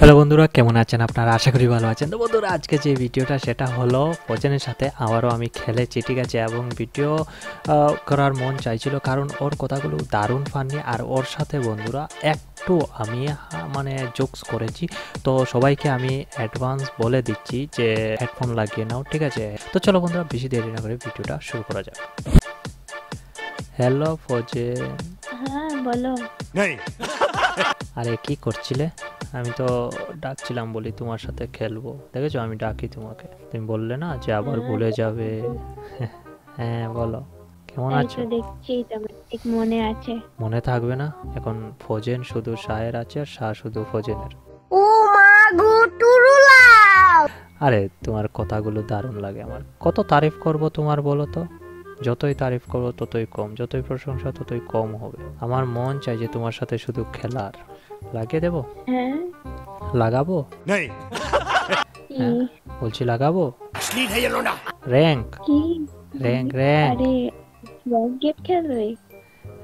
Hello বন্ধুরা কেমন আছেন আপনারা? আশা করি ভালো আছেন। তো বন্ধুরা আজকে যে ভিডিওটা সেটা হলো ফজনের সাথে আবারও আমি খেলেছি ঠিক আছে? এবং ভিডিও করার মন চাইছিল কারণ ওর কথাগুলো দারুণ ফানি আর ওর সাথে বন্ধুরা একটু আমি মানে জোকস করেছি। তো সবাইকে আমি অ্যাডভান্স বলে দিচ্ছি যে হেডফোন লাগিয়ে নাও ঠিক আছে? তো চলো বন্ধুরা বেশি দেরি না করে ভিডিওটা শুরু করা যাক। হ্যালো ফজেন। হ্যাঁ বলো। আরে কি করছিলে? আমি তো ডাকছিলাম বলি তোমার সাথে খেলব। দেখেছ? আমি ডাকি তোমাকে। তুমি বললে না যে আবার হ্যাঁ, ভুলে যাবে। হ্যাঁ বলো। কেমন আছো? দেখছি ঠিক মনে আছে? মনে থাকবে না? এখন ফোজেন শুধু শায়ের আছে আর শাহ শুধু ফোজেনের। ও মা গো টুরুলাও আরে তোমার কথাগুলো দারুণ লাগে আমার। কত তারিফ করব তোমার বলো তো? যতই তারিফ করব ততই কম। যতই প্রশংসা ততই কম হবে। আমার মন চাই যে তোমার সাথে শুধু খেলার। লাগিয়ে দেবো? হ্যাঁ। লাগাবো? কি? হ্যাঁ। বলছি লাগাবো? র্যাঙ্ক। কি? Rank rank. আরে গেট খেলবে?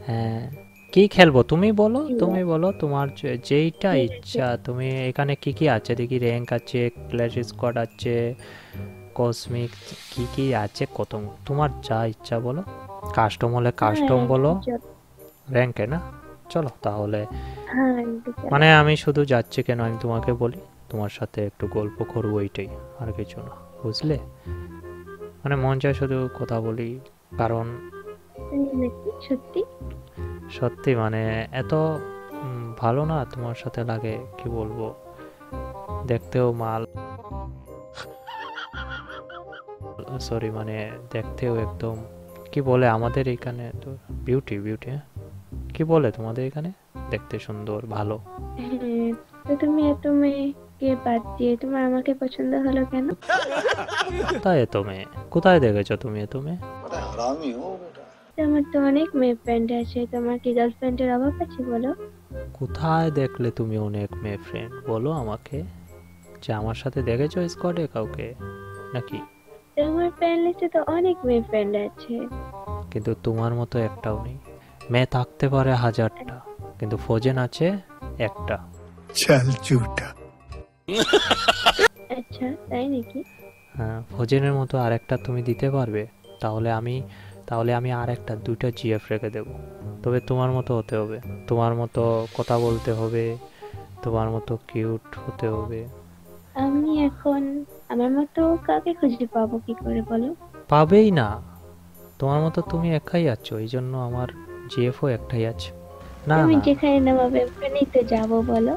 হ্যাঁ। কি খেলব? তুমি বলো তুমি বলো? তোমার যেইটা ইচ্ছা। তুমি এখানে কি কি আছে? দেখি র্যাঙ্ক আছে ক্ল্যাশ স্কোয়াড আছে কসমিক কি কি আছে কত তোমার যা ইচ্ছা বলো। কাস্টম হলে কাস্টম হ্যাঁ, বলো। র্যাঙ্কে না? চলো তাহলে। হ্যাঁ মানে আমি শুধু যাচ্ছি কেন আমি তোমাকে বলি তোমার সাথে একটু গল্প করব এইটাই আর কিছু না বুঝলে? মানে মন চায় শুধু কথা বলি কারণ সত্যি? সত্যি মানে এত ভালো না তোমার সাথে লাগে কি বলব? দেখতেও মাল। সরি মানে দেখতেও একদম কি বলে আমাদের এখানে তো বিউটি বিউটি হ্যাঁ? কি বলে তোমাদের এখানে? দেখতে সুন্দর ভালো। হ্যাঁ, তুমি এত বাদ দিয়ে? তোমার আমাকে পছন্দ হলো কেন? কোথায় এত মেয়ে? কোথায় দেখেছ তুমি এত মেয়ে? আমার তো অনেক মেয়ে ফ্রেন্ড আছে তোমার কি গার্লফ্রেন্ডের অভাব আছে বলো? কোথায় দেখলে তুমি অনেক মেয়ে ফ্রেন্ড বলো আমাকে। যে আমার সাথে দেখেছ স্কোয়াডে কাউকে? নাকি? তোমার ফ্রেন্ড লিস্টে তো অনেক মেয়ে ফ্রেন্ড আছে। কিন্তু তোমার মতো একটাও নেই। মেয়ে থাকতে পারে হাজারটা কিন্তু ফোজেন আছে একটা। চাল চুটা। আচ্ছা তাই নাকি? হ্যাঁ ফোজেনের মতো আরেকটা তুমি দিতে পারবে। তাহলে আমি তাহলে আমি আরেকটা দুইটা জিএফ রেখে দেব। তবে তোমার মতো হতে হবে। তোমার মতো কথা বলতে হবে। তোমার মতো কিউট হতে হবে। আমি এখন আমার মতো কাকে খুঁজে পাবো কি করে বলো? পাবেই না। তোমার মতো তুমি একাই আছো এই জন্য আমার জিএফও একটাই আছে। না তুমি না। যেখানে নামাবে ওখানেই তো যাব বলো।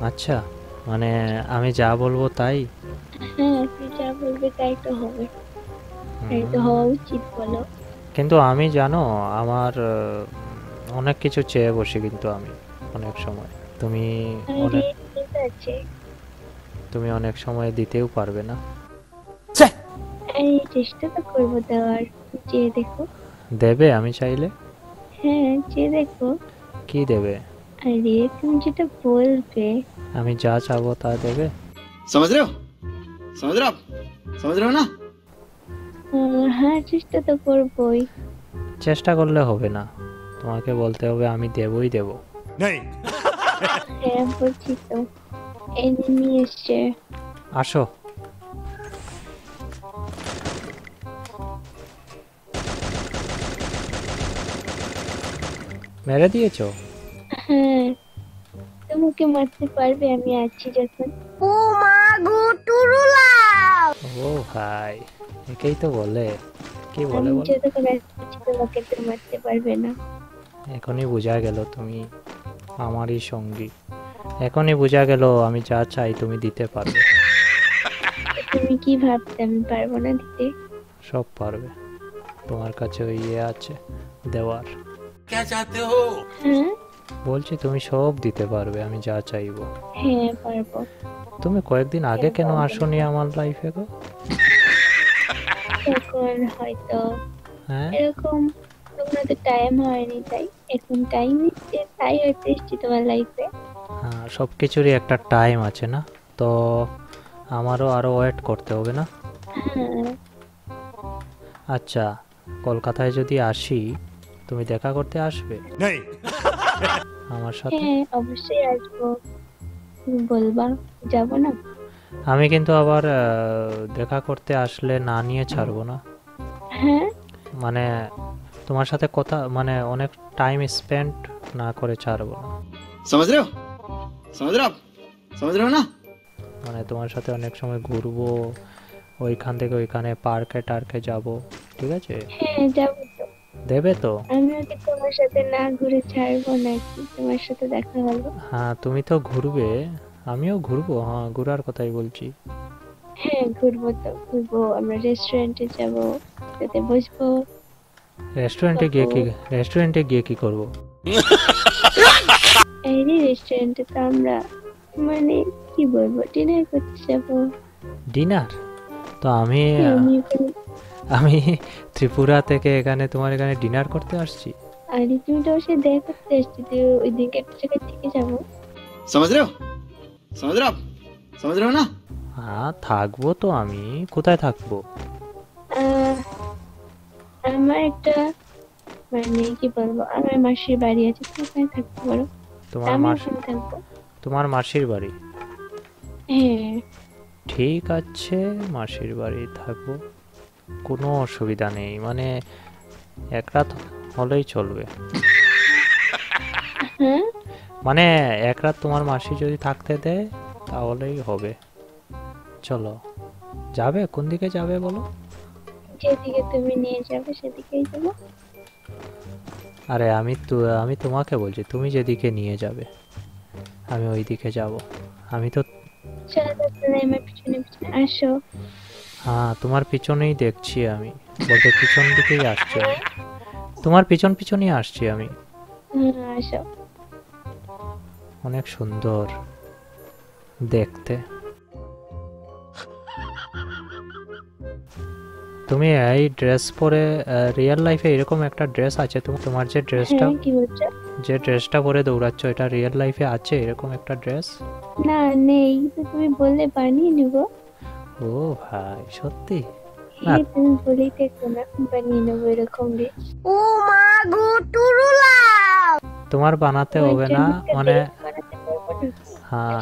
আচ্ছা মানে আমি যা বলব তাই? হ্যাঁ যা বলবে তাই তো হবে। তাই তো হওয়া উচিত বলো। কিন্তু আমি জানো আমার অনেক কিছু চেয়ে বসে কিন্তু আমি অনেক সময়। তুমি অনেক আছে। তুমি অনেক সময় দিতেও পারবে না এই চেষ্টা তো করবো দেওয়ার চেয়ে দেখো দেবে আমি চাইলে হ্যাঁ চেয়ে দেখো কি দেবে আরে তুমি যেটা বলবে আমি যা চাবো তা দেবে समझ रहे हो समझ रहे हो आप समझ रहे हो ना আহ, হ্যাঁ চেষ্টা তো করবোই চেষ্টা করলে হবে না তোমাকে বলতে হবে আমি দেবই দেব হ্যাঁ বলছি তো এনিমি এসছে আসো মেরে দিয়েছ? হ্যাঁ। তোমাকে মারতে পারবে আমি আছি যখন। ও ভাই একেই তো বলে। কি বলে বল? যতক্ষণ আছি তোমাকে তো মারতে পারবে না। এখনই বোঝা গেল তুমি আমারই সঙ্গী। এখনই বোঝা গেল আমি যা চাই তুমি দিতে পারবে। তুমি কি ভাবতে আমি পারব না দিতে? সব পারবে। তোমার কাছে ওই ইয়ে আছে দেওয়ার। হ্যাঁ বলছি তুমি সব দিতে পারবে আমি যা চাইব। হ্যাঁ পারব। তুমি কয়েকদিন আগে কেন আসোনি আমার লাইফে গো? তখন হয়তো হ্যাঁ? এরকম তোমার তো টাইম হয়নি তাই? এখন টাইম নিচ্ছে তাই হয়তো এসছি তোমার লাইফে সব কিছুরই একটা টাইম আছে না? তো আমারও আরও ওয়েট করতে হবে না? হ্যাঁ। আচ্ছা কলকাতায় যদি আসি তুমি দেখা করতে আসবে? আমার সাথে? হ্যাঁ অবশ্যই আসব। বলবা যাব না? আমি কিন্তু আবার দেখা করতে আসলে না নিয়ে ছাড়বো না। হ্যাঁ? মানে তোমার সাথে কথা মানে অনেক টাইম স্পেন্ড না করে ছাড়বো না। সমুদ্র সমুদ্র না? মানে তোমার সাথে অনেক সময় ঘুরবো ওইখান থেকে ওইখানে পার্কে টার্কে যাব ঠিক আছে? হ্যাঁ যাব দেবে তো? আমি কি তোমার সাথে না ঘুরে নাকি? তোমার সাথে দেখা হলো হ্যাঁ তুমি তো ঘুরবে আমিও ঘুরবো হ্যাঁ ঘোরার কথাই বলছি। হ্যাঁ ঘুরবো তো ঘুরবো। আমরা রেস্টুরেন্টে যাব সাথে বসবো। রেস্টুরেন্টে গিয়ে কি রেস্টুরেন্টে গিয়ে কি করব? রেস্টুরেন্টে তো আমরা মানে কি বলব ডিনার করতে যাব। ডিনার তো আমি হ্যাঁ, আমি ত্রিপুরা থেকে এখানে তোমার এখানে ডিনার করতে আসছি। আরে তুমি তো সে দেখা করতে আসছি তুই ওইদিকে একটা জায়গা থেকে যাব। সমাজ রেও সমাজ রেও সমাজ রেও না? হ্যাঁ থাকব তো আমি। কোথায় থাকব? আমার একটা মানে কি বলব আমার মাসির বাড়ি আছে কোথায় থাকতে পারো তোমার মাস তোমার মাসির বাড়ি? হ্যাঁ। ঠিক আছে মাসির বাড়ি থাকব। কোনো অসুবিধা নেই মানে এক রাত হলেই চলবে। হ্যাঁ? মানে এক রাত তোমার মাসি যদি থাকতে দেয় তাহলেই হবে। চলো যাবে? কোন দিকে যাবে বলো? যেদিকে তুমি নিয়ে যাবে সেদিকেই যাব। আরে আমি তো আমি তোমাকে বলছি তুমি যেদিকে নিয়ে যাবে আমি ওই দিকে যাব। আমি তো হ্যাঁ তোমার পিছনেই দেখছি আমি বলতে পিছন দিকেই আসছি আমি। তোমার পিছন পিছনই আসছি আমি। অনেক সুন্দর দেখতে। তুমি এই ড্রেস পরে রিয়েল লাইফে এরকম একটা ড্রেস আছে তুমি তোমার যে ড্রেসটা হ্যাঁ যে ড্রেসটা পরে দৌড়াচ্ছ এটা রিয়েল লাইফে আছে এরকম একটা ড্রেস না নেই তো তুমি বললে বানিয়ে নেব। ও ভাই সত্যি? না। তুমি বলেই দেখো না বানিয়ে নেব এরকম ড্রেস তোমার বানাতে হবে না মানে হ্যাঁ।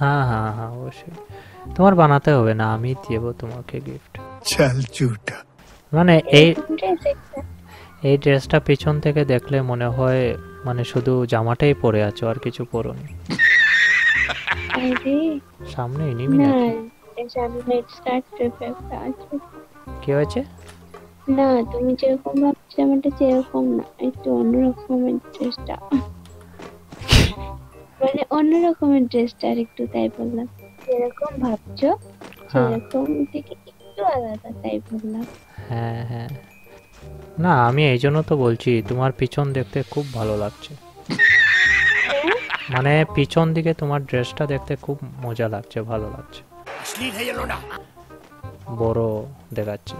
হ্যাঁ হ্যাঁ হ্যাঁ অবশ্যই। তোমার বানাতে হবে না আমি দেব তোমাকে গিফট চাল চুটা। মানে এই এই ড্রেসটা। পিছন থেকে দেখলে মনে হয় মানে শুধু জামাটাই পরে আছো আর কিছু পরোনি সামনে এনিমি নাকি? কি হয়েছে? না তুমি যেরকম ভাবছ আমারটা সেরকম না একটু অন্যরকমের ড্রেসটা। মানে অন্যরকমের ড্রেসটা আর একটু তাই বললাম। যেরকম ভাবছ হ্যাঁ। সেরকম থেকে একটু আলাদা তাই বললাম হ্যাঁ হ্যাঁ। না আমি এই জন্য তো বলছি তোমার পিছন দেখতে খুব ভালো লাগছে? মানে পিছন দিকে তোমার ড্রেসটা দেখতে খুব মজা লাগছে ভালো লাগছে। বড় দেখাচ্ছে।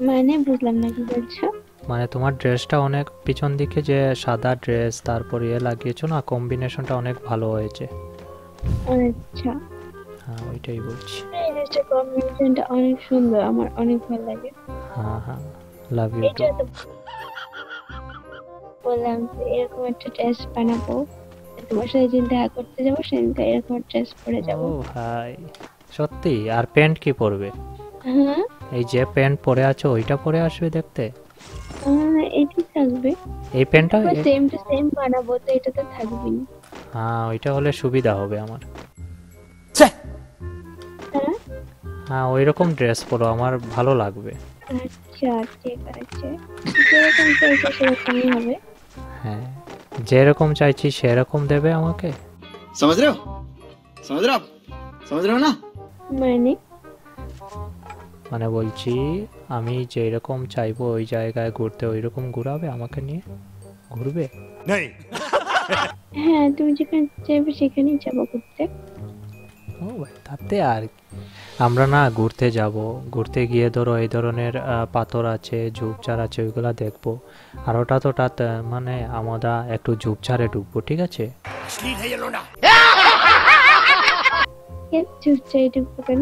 মানে বুঝলাম না কি বলছো। মানে তোমার ড্রেসটা অনেক পিছন দিকে যে সাদা ড্রেস তারপর ইয়ে লাগিয়েছো না কম্বিনেশনটা অনেক ভালো হয়েছে। আচ্ছা। হ্যাঁ ওইটাই বলছি। এই ড্রেসটা কম্বিনেশনটা অনেক সুন্দর আমার অনেক ভালো লাগে। হ্যাঁ হ্যাঁ লাভ ইউ টু বললাম যে এরকম একটা ড্রেস বানাবো। তোমার সাথে যেদিন দেখা করতে যাব সেদিনকে এরকম ড্রেস পরে যাব। ও ভাই সত্যি? আর প্যান্ট কি পরবে? হ্যাঁ। এই যে প্যান্ট পরে আছো ওইটা পরে আসবে দেখতে? আহ, এটি থাকবে। এই প্যান্টটা সেম টু সেম বানাবো তো এটা তো থাকবেই। হ্যাঁ ওইটা হলে সুবিধা হবে আমার। হ্যাঁ ওই রকম ড্রেস পরো আমার ভালো লাগবে আচ্ছা ঠিক আছে যেরকম চাইছে সেরকমই হবে হ্যাঁ যেরকম চাইছি সেরকম দেবে আমাকে समझ रहे हो समझ रहे हो आप समझ रहे हो ना মানে মানে বলছি আমি যেরকম চাইবো ওই জায়গায় ঘুরতে ওই রকম ঘুরাবে আমাকে নিয়ে ঘুরবে नहीं হ্যাঁ তুমি যেখানে চাইবে সেখানেই যাবো ঘুরতে ও ভাই তাতে আর আমরা না ঘুরতে যাব। ঘুরতে গিয়ে ধরো এই ধরনের পাথর আছে ঝোপঝাড় আছে ওইগুলা দেখব। আর ওটা তো ওটা মানে আমরা একটু ঝোপঝাড়ে ঢুকবো ঠিক আছে? কে ঢুকবো কেন?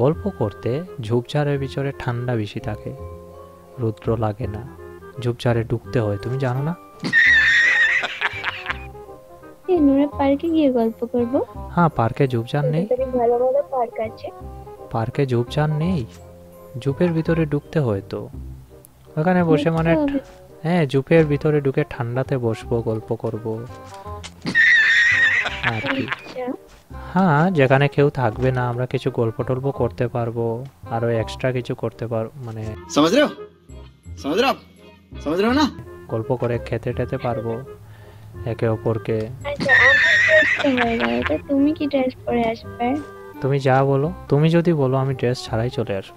গল্প করতে ঝোপঝাড়ের ভিতরে ঠান্ডা বেশি থাকে রৌদ্র লাগে না। ঝোপঝাড়ে ঢুকতে হয় তুমি জানো না? নোরা পার্কে গিয়ে গল্প করব? হ্যাঁ পার্কে নেই। ভালো ভালো পার্ক আছে। পার্কে নেই? জুপের ভিতরে ঢুকতে হয় তো। ওখানে বসে মানে হ্যাঁ জুপের ভিতরে ঢুকে ঠান্ডাতে বসবো গল্প করব। আর কি। আচ্ছা। হ্যাঁ যেখানে কেউ থাকবে না আমরা কিছু গল্প টল্প করতে পারব আরও এক্সট্রা কিছু করতে পারব মানে না? গল্প করে খেতে টেতে পারব। একে অপরকে। আচ্ছা তুমি কি ড্রেস পরে আসবে? তুমি যা বলো তুমি যদি বলো আমি ড্রেস ছাড়াই চলে আসব।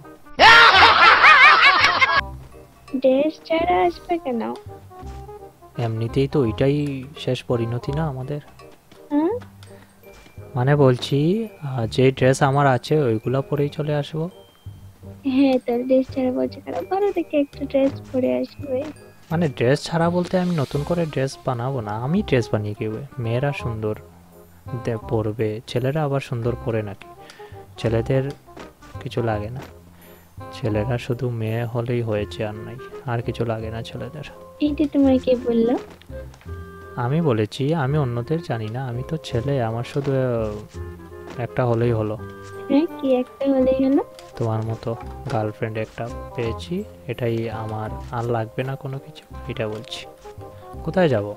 ড্রেস ছাড়া আসবে কেন? এমনিতেই তো ওইটাই শেষ পরিণতি না আমাদের। মানে বলছি যে ড্রেস আমার আছে ওইগুলো পরেই চলে আসব। হ্যাঁ তো ড্রেস ছাড়া বলছে কেন? ভালো দেখে একটা ড্রেস পরে আসবে। মানে ড্রেস ছাড়া বলতে আমি নতুন করে ড্রেস বানাবো না। আমি ড্রেস বানিয়ে হবে? মেয়েরা সুন্দর পরবে ছেলেরা আবার সুন্দর পরে নাকি? ছেলেদের কিছু লাগে না। ছেলেরা শুধু মেয়ে হলেই হয়েছে আর নাই আর কিছু লাগে না ছেলেদের। এইটা তোমায় কে বলল? আমি বলেছি আমি অন্যদের জানি না আমি তো ছেলে আমার শুধু একটা হলেই হলো। হ্যাঁ কি একটা হলেই হলো? তোমার মতো গার্লফ্রেন্ড একটা পেয়েছি। এটাই আমার আর লাগবে না কোনো কিছু এটা বলছি। কোথায় যাব?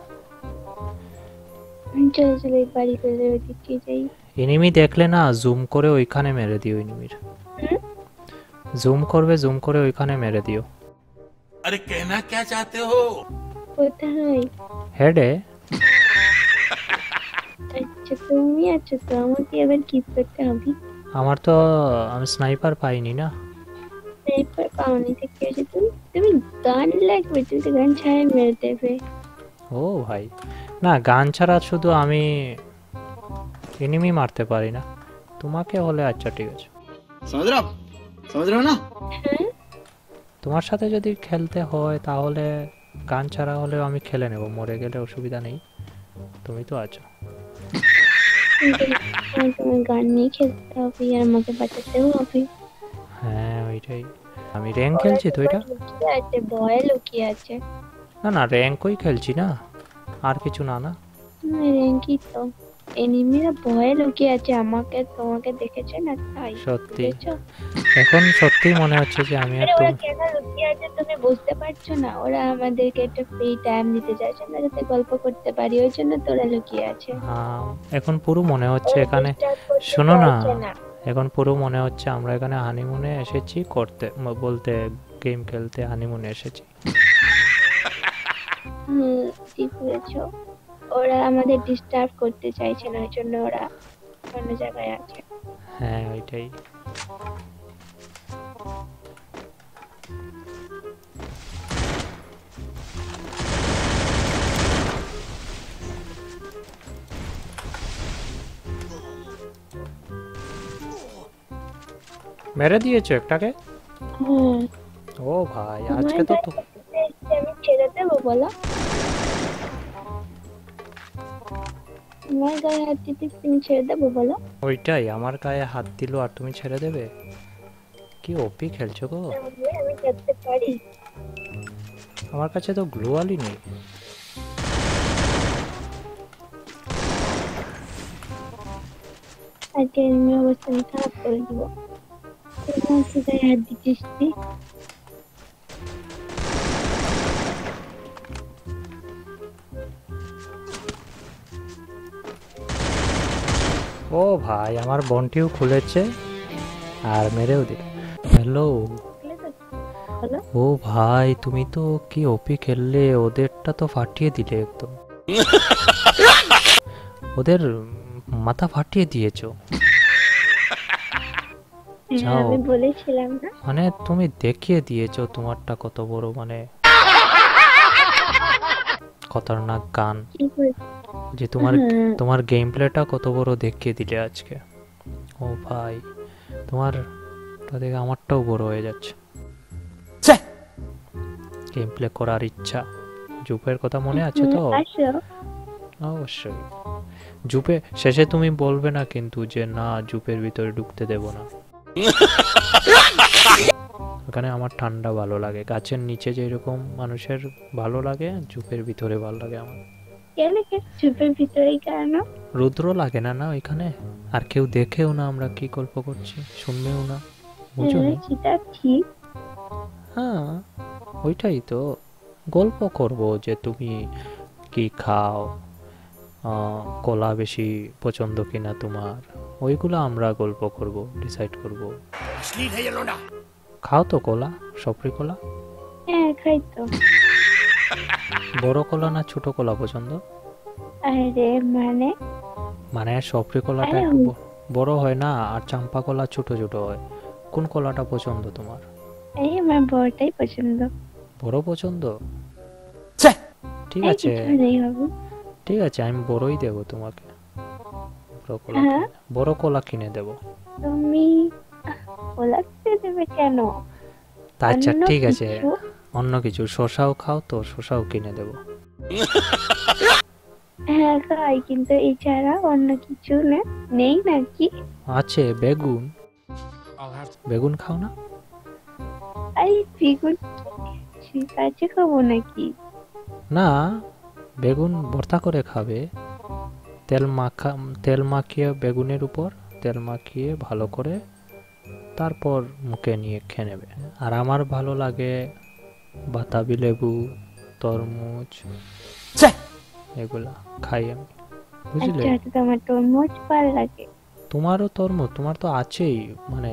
এনিমি দেখলে না জুম করে ওইখানে মেরে দিও এনিমির। জুম করবে জুম করে ওইখানে মেরে দিও। আরে কেনা কে চাতে হো? কোথায়? হেডে আচ্ছা তুমি তো আমাকে কি করতে হবে। আমার তো আমি স্নাইপার পাইনি না। স্নাইপার পাওনি তো কি হয়েছে তুমি তুমি গান লাগবে তুমি তো গান ছাড়াই মেরে দেবে। ও ভাই না গান ছাড়া শুধু আমি এনিমি মারতে পারি না। তোমাকে হলে আচ্ছা ঠিক আছে। সমুদ্র সমুদ্র না? হ্যাঁ? তোমার সাথে যদি খেলতে হয় তাহলে গান ছাড়া হলেও আমি খেলে নেব মরে গেলে অসুবিধা নেই। তুমি তো আছো। তোমার গান নিয়ে খেলতে হবে আর আমাকে বাঁচাতেও হবে। হ্যাঁ ওইটাই। আমি র্যাঙ্ক খেলছি তো এটা? আছে ভয়ে লুকিয়ে আছে। না না র্যাঙ্কই খেলছি না। আর কিছু না না? র্যাঙ্কই তো। এনিমিরা ভয়ে লুকিয়ে আছে আমাকে তোমাকে দেখেছে না তাই? সত্যি। এখন সত্যি মনে হচ্ছে যে আমি আর তুমি কেন লুকিয়ে আছে তুমি বুঝতে পারছ না? ওরা আমাদেরকে একটা ফ্রি টাইম দিতে চাইছে না যাতে গল্প করতে পারি ওই জন্য তোরা লুকিয়ে আছে। এখন পুরো মনে হচ্ছে এখানে শোনো না। এখন পুরো মনে হচ্ছে আমরা এখানে হানিমুনে এসেছি করতে বলতে গেম খেলতে হানিমুনে এসেছি। হুম ঠিক বলেছ। ওরা আমাদের ডিস্টার্ব করতে চাইছে না ওই জন্য ওরা অন্য জায়গায় আছে। হ্যাঁ ওইটাই। মেরে দিয়েছ একটাকে? ও ভাই আজকে তো ছেড়ে দেবো বলো। তোমার গায়ে হাত দিতে তুমি ছেড়ে দেবো বলো? ওইটাই আমার গায়ে হাত দিল আর তুমি ছেড়ে দেবে? কি ওপি খেলছো গো? আমি করতে পারি। আমার কাছে তো গ্লোয়ালই নেই। আজকে এমনি অবস্থা খারাপ করে দিব। তোমার কি গায়ে হাত দিচ্ছিস ও ভাই আমার বনটিও খুলেছে আর মেরেও দিল। হ্যালো ও ভাই তুমি তো কি ওপি খেললে? ওদেরটা তো ফাটিয়ে দিলে একদম। ওদের মাথা ফাটিয়ে দিয়েছ। যাও। আমি বলেছিলাম না। মানে তুমি দেখিয়ে দিয়েছ তোমারটা কত বড় মানে খতরনাক গান। যে তোমার হ্যাঁ। তোমার গেম প্লেটা কত বড় দেখিয়ে দিলে আজকে। ও ভাই তোমার তা দেখে আমারটাও বড় হয়ে যাচ্ছে। গেম প্লে করার ইচ্ছা। জুপের কথা মনে আছে তো? অবশ্যই। জুপে শেষে তুমি বলবে না কিন্তু যে না জুপের ভিতরে ঢুকতে দেব না। ওখানে আমার ঠান্ডা ভালো লাগে। গাছের নিচে যেরকম মানুষের ভালো লাগে জুপের ভিতরে ভালো লাগে আমার। চুপের ভিতরেই কেন? রুদ্র লাগে না না ওইখানে? আর কেউ দেখেও না আমরা কি গল্প করছি শুনবেও না। বুঝো নি? সেটা ঠিক। হ্যাঁ ওইটাই তো। গল্প করব যে তুমি কি খাও আহ, কলা বেশি পছন্দ কিনা তোমার? ওইগুলো আমরা গল্প করব ডিসাইড করব। খাও তো কলা সপরি কলা? হ্যাঁ খাই তো। বড় কলা না ছোট কলা পছন্দ? আরে মানে? মানে সপরি কলাটা একটু বড় হয় না আর চাম্পা কলা ছোট ছোট হয়। কোন কলাটা পছন্দ তোমার? এই আমার বড়টাই পছন্দ। বড় পছন্দ? ঠিক আছে। ঠিক আছে আমি বড়ই দেবো তোমাকে। বড় কলা হ্যাঁ। কিনে- বড় কলা কিনে দেবো। তুমি ওলা দেবে কেন? আচ্ছা ঠিক আছে? অন্য কিছু। শশাও খাও তো শশাও কিনে দেবো। হ্যাঁ খাই কিন্তু এছাড়া অন্য কিছু না নেই নাকি? আছে বেগুন। বেগুন খাও না? আরে বেগুন ঠিক আছে খাব নাকি? না বেগুন ভর্তা করে খাবে। তেল মাখা তেল মাখিয়ে বেগুনের উপর তেল মাখিয়ে ভালো করে তারপর মুখে নিয়ে খেয়ে নেবে। আর আমার ভালো লাগে বাতাবি লেবু তরমুজ এগুলা খাই আমি। বুঝলে? আচ্ছা তোমার তরমুজ ভালো লাগে। তোমারও তরমুজ তোমার তো আছেই মানে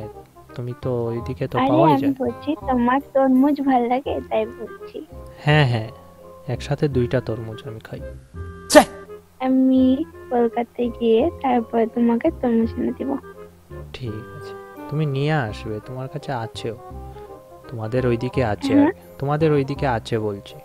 তুমি তো ওইদিকে তো পাওয়াই আমি যায়। বলছি তোমার তরমুজ ভালো লাগে তাই বলছি। হ্যাঁ হ্যাঁ একসাথে দুইটা তরমুজ আমি খাই। আমি কলকাতায় গিয়ে তারপর তোমাকে তরমুজ এনে দিব। ঠিক আছে। তুমি নিয়ে আসবে তোমার কাছে আছেও তোমাদের ওইদিকে আছে হ্যাঁ। তোমাদের ওইদিকে আছে বলছি